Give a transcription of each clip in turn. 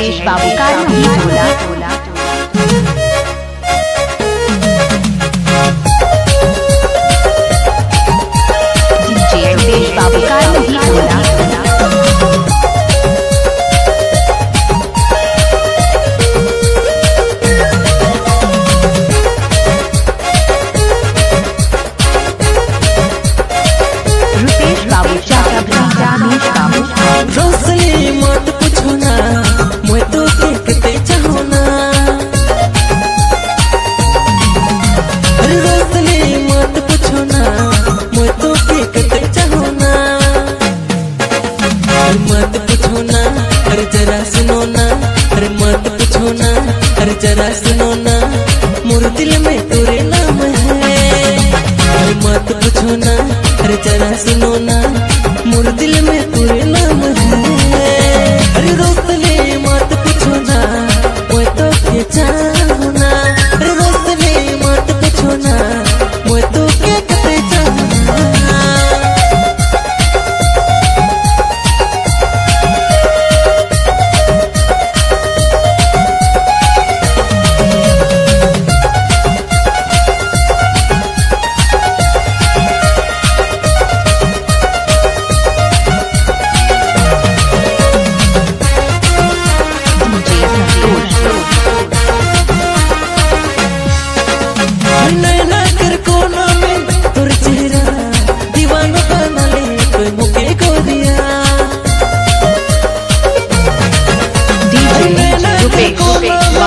राकेश बाबू बोला जरा सुनो ना।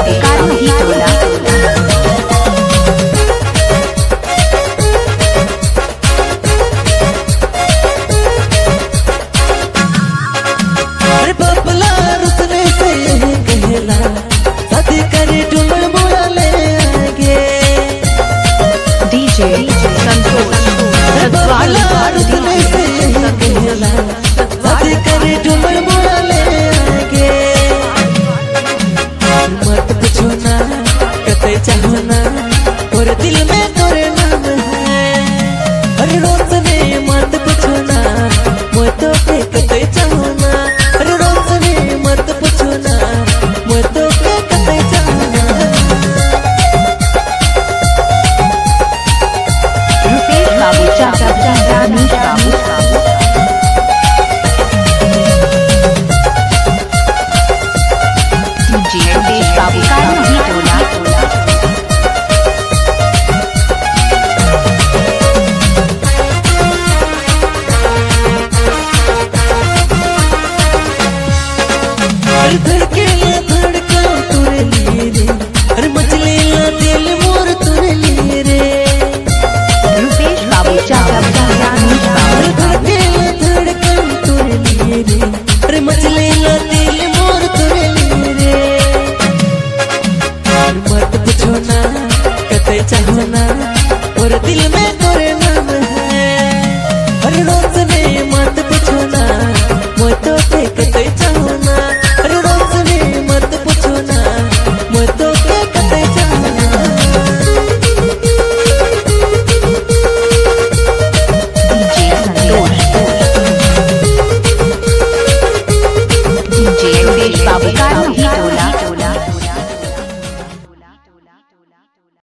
Bobby. Mustafa.